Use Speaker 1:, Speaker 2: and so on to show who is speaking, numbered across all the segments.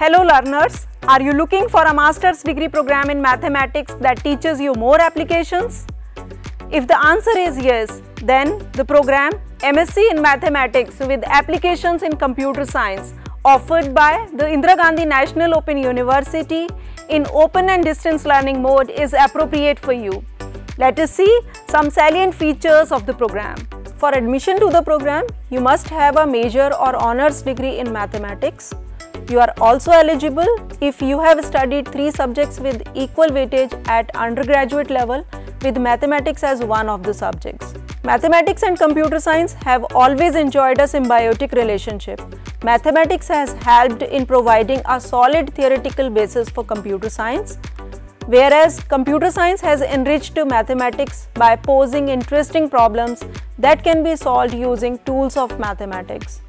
Speaker 1: Hello learners, are you looking for a master's degree program in mathematics that teaches you more applications? If the answer is yes, then the program MSc in Mathematics with applications in computer science offered by the Indira Gandhi National Open University in open and distance learning mode is appropriate for you. Let us see some salient features of the program. For admission to the program, you must have a major or honors degree in mathematics you are also eligible if you have studied three subjects with equal weightage at undergraduate level with mathematics as one of the subjects. Mathematics and computer science have always enjoyed a symbiotic relationship. Mathematics has helped in providing a solid theoretical basis for computer science, whereas computer science has enriched mathematics by posing interesting problems that can be solved using tools of mathematics.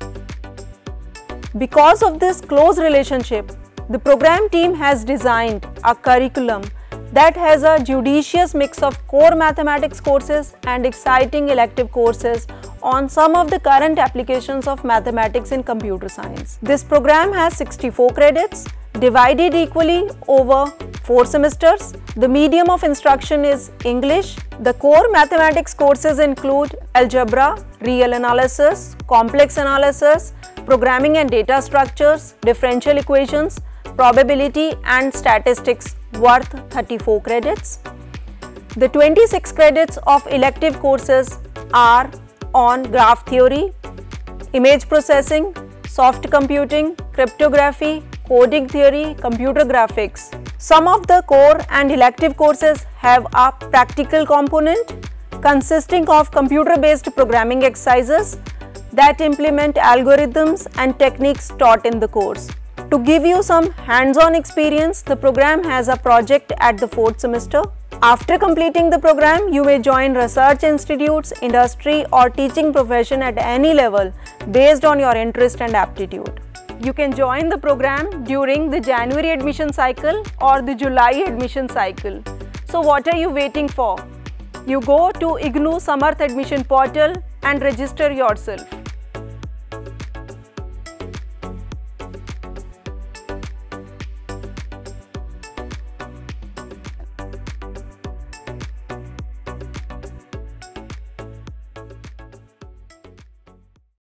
Speaker 1: Because of this close relationship, the program team has designed a curriculum that has a judicious mix of core mathematics courses and exciting elective courses on some of the current applications of mathematics in computer science. This program has 64 credits divided equally over 4 semesters. The medium of instruction is English. The core mathematics courses include algebra, real analysis, complex analysis, programming and data structures, differential equations, probability and statistics worth 34 credits. The 26 credits of elective courses are on graph theory, image processing, soft computing, cryptography, coding theory, computer graphics. Some of the core and elective courses have a practical component consisting of computer based programming exercises that implement algorithms and techniques taught in the course. To give you some hands-on experience, the program has a project at the fourth semester. After completing the program, you may join research institutes, industry or teaching profession at any level based on your interest and aptitude. You can join the program during the January admission cycle or the July admission cycle. So what are you waiting for? You go to IGNOU Samarth admission portal and register yourself.